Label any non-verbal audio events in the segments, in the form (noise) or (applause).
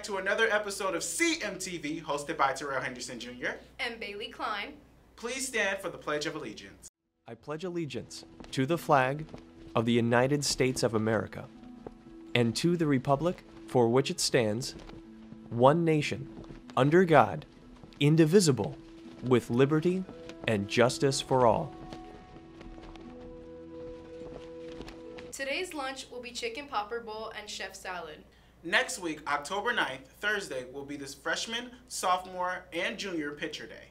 back to another episode of CMTV, hosted by Terrell Henderson Jr. and Bailey Klein. Please stand for the Pledge of Allegiance. I pledge allegiance to the flag of the United States of America and to the republic for which it stands, one nation, under God, indivisible, with liberty and justice for all. Today's lunch will be chicken popper bowl and chef salad. Next week, October 9th, Thursday, will be this freshman, sophomore, and junior pitcher day.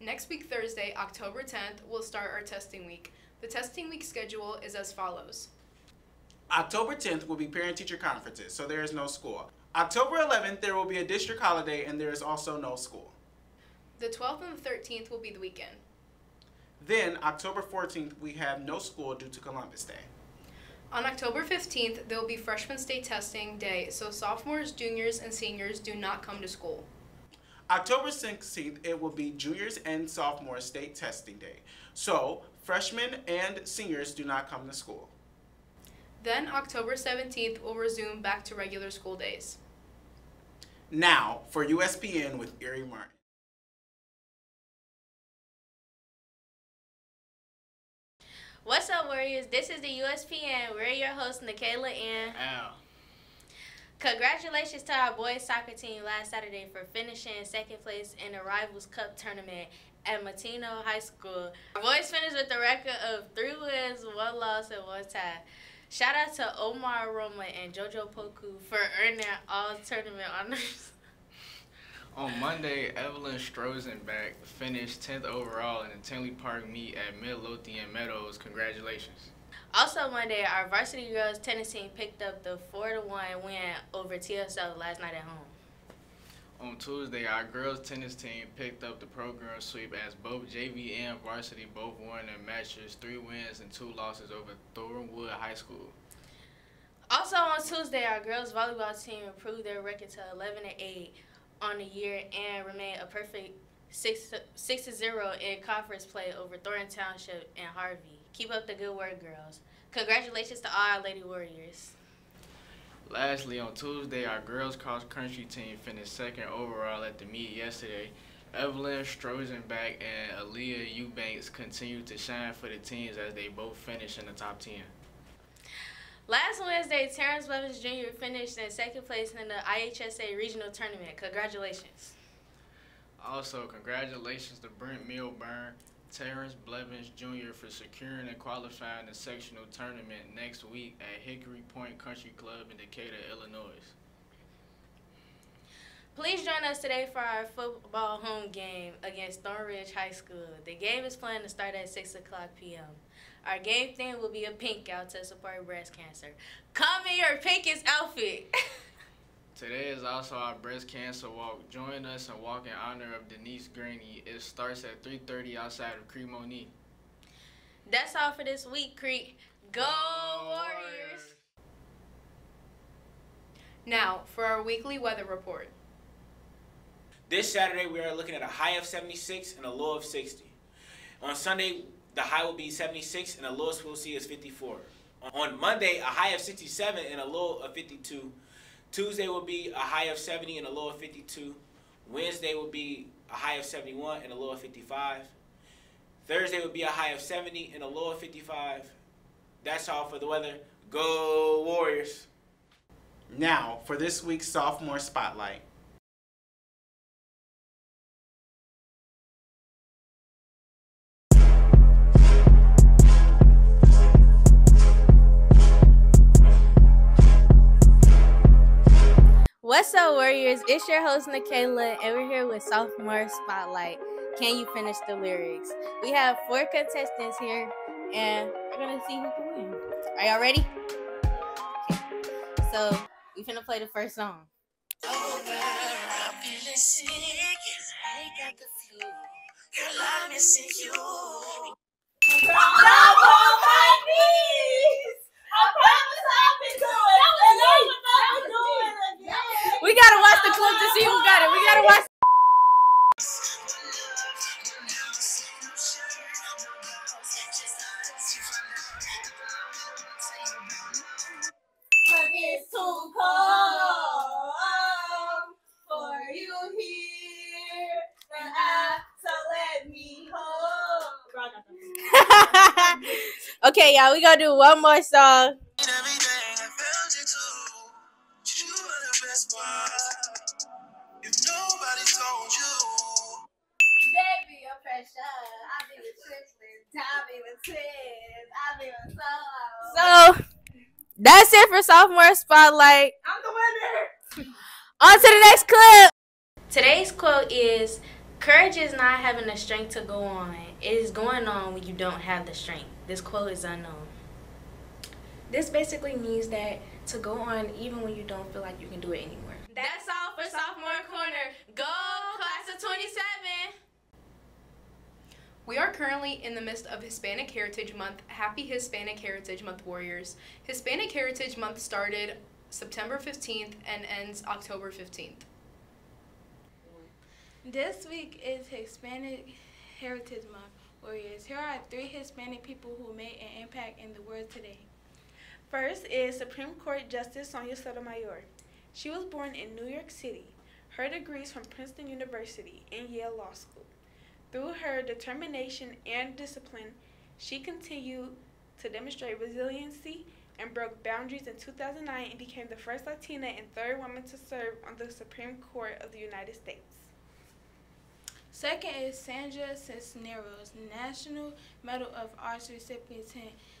Next week, Thursday, October 10th, we'll start our testing week. The testing week schedule is as follows. October 10th will be parent teacher conferences, so there is no school. October 11th, there will be a district holiday, and there is also no school. The 12th and the 13th will be the weekend. Then, October 14th, we have no school due to Columbus Day. On October 15th, there will be freshman state testing day, so sophomores, juniors, and seniors do not come to school. October 16th, it will be juniors and sophomore state testing day. So, freshmen and seniors do not come to school. Then, October 17th, we'll resume back to regular school days. Now, for USPN with Erie Martin. What's up, Warriors? This is the USPN. We're your host, Nikayla and Ow. Congratulations to our boys soccer team last Saturday for finishing second place in the Rivals Cup tournament at Matino High School. Our boys finished with a record of three wins, one loss, and one tie. Shout out to Omar Roma and JoJo Poku for earning all tournament honors. (laughs) On Monday, Evelyn Strozenbach finished 10th overall in the Tinley Park meet at Midlothian Meadows. Congratulations. Also Monday, our varsity girls tennis team picked up the 4 to 1 win over TSL last night at home. On Tuesday, our girls tennis team picked up the program sweep as both JV and varsity both won their matches, three wins and two losses over Thornwood High School. Also on Tuesday, our girls volleyball team improved their record to 11 and 8 on the year and remain a perfect 6 6 to 0 in conference play over Thornton Township and Harvey. Keep up the good work, girls. Congratulations to all our Lady Warriors. Lastly, on Tuesday, our girls cross country team finished second overall at the meet yesterday. Evelyn Strozenbach and Aaliyah Eubanks continued to shine for the teams as they both finished in the top 10. Last Wednesday, Terrence Blevins Jr. finished in second place in the IHSA regional tournament. Congratulations. Also, congratulations to Brent Milburn, Terrence Blevins Jr. for securing and qualifying the sectional tournament next week at Hickory Point Country Club in Decatur, Illinois. Please join us today for our football home game against Thornridge High School. The game is planned to start at 6 o'clock p.m. Our game theme will be a pink out to support breast cancer. Come in your pinkest outfit. (laughs) Today is also our breast cancer walk. Join us and walk in honor of Denise Gurney. It starts at 3.30 outside of Crete-Monee. That's all for this week, Creek. Go Warriors! Now, for our weekly weather report. This Saturday, we are looking at a high of 76 and a low of 60. On Sunday, the high will be 76 and the lowest we'll see is 54. On Monday, a high of 67 and a low of 52. Tuesday will be a high of 70 and a low of 52. Wednesday will be a high of 71 and a low of 55. Thursday will be a high of 70 and a low of 55. That's all for the weather. Go Warriors! Now, for this week's sophomore spotlight. What's up, Warriors? It's your host, Nikayla, and we're here with Sophomore Spotlight. Can you finish the lyrics? We have four contestants here, and we're gonna see who can win. Are y'all ready? Okay. So, we finna play the first song. Oh, girl, I'm feeling sick. I got the flu. Girl, I'm missing you. We gotta watch the clip to see who got it. We gotta watch. It's too cold for you here. And I, so let me (laughs) (laughs) okay, y'all, we gonna do one more song. So that's it for sophomore spotlight. I'm the winner. On to the next clip. Today's quote is Courage is not having the strength to go on. It is going on when you don't have the strength. This quote is unknown. This basically means that to go on even when you don't feel like you can do it anymore. That's all for sophomore corner. Go class of 27. We are currently in the midst of Hispanic Heritage Month. Happy Hispanic Heritage Month, Warriors. Hispanic Heritage Month started September 15th and ends October 15th. This week is Hispanic Heritage Month. Warriors, here are three Hispanic people who made an impact in the world today. First is Supreme Court Justice Sonia Sotomayor. She was born in New York City. Her degrees from Princeton University and Yale Law School. Through her determination and discipline, she continued to demonstrate resiliency and broke boundaries in 2009 and became the first Latina and third woman to serve on the Supreme Court of the United States. Second is Sandra Cisneros, National Medal of Arts recipient.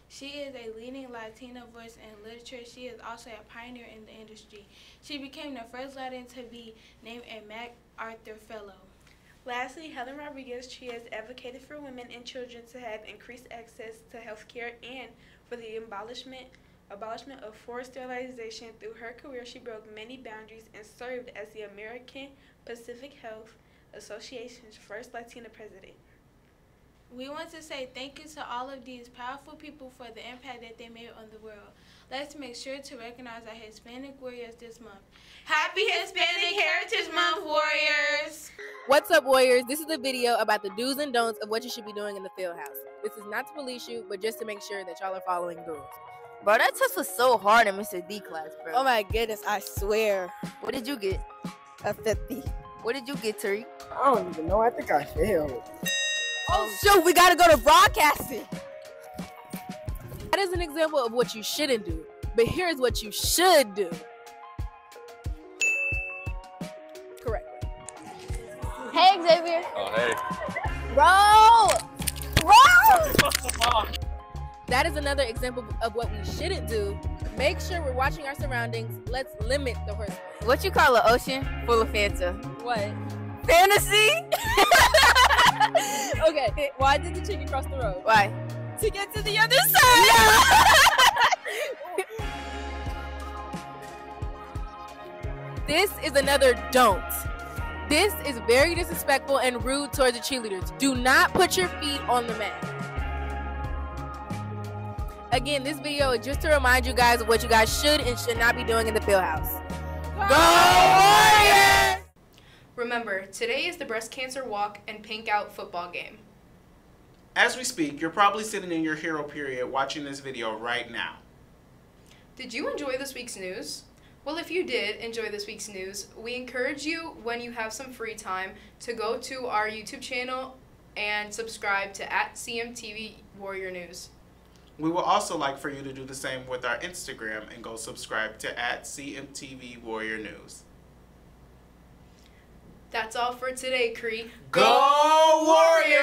She is a leading Latina voice in literature. She is also a pioneer in the industry. She became the first Latin to be named a MacArthur Fellow. Lastly, Helen Rodriguez, she has advocated for women and children to have increased access to health care and for the abolishment abolishment of forced sterilization. Through her career, she broke many boundaries and served as the American Public Health Association's first Latina president. We want to say thank you to all of these powerful people for the impact that they made on the world. Let's make sure to recognize our Hispanic warriors this month. Happy Hispanic Heritage! What's up, Warriors? This is a video about the do's and don'ts of what you should be doing in the field house. This is not to police you, but just to make sure that y'all are following the rules. Bro, that test was so hard in Mr. D class, bro. Oh my goodness, I swear. What did you get? A 50. What did you get, Tariq? I don't even know. I think I failed. Oh, shoot, we gotta go to broadcasting. That is an example of what you shouldn't do, but here's what you should do. Hey, Xavier. Oh, hey. Bro! Bro! That is another example of what we shouldn't do. Make sure we're watching our surroundings. Let's limit the horse. What you call an ocean full of Fanta? What? Fantasy? (laughs) okay, why did the chicken cross the road? Why? To get to the other side! (laughs) this is another don't. This is very disrespectful and rude towards the cheerleaders. Do not put your feet on the mat. Again, this video is just to remind you guys of what you guys should and should not be doing in the field house. Go Warriors! Remember, today is the breast cancer walk and pink out football game. As we speak, you're probably sitting in your hero period watching this video right now. Did you enjoy this week's news? Well, if you did enjoy this week's news, we encourage you when you have some free time to go to our YouTube channel and subscribe to at CMTV Warrior News. We would also like for you to do the same with our Instagram and go subscribe to at CMTV Warrior News. That's all for today, Cree. Go Warriors! Hey!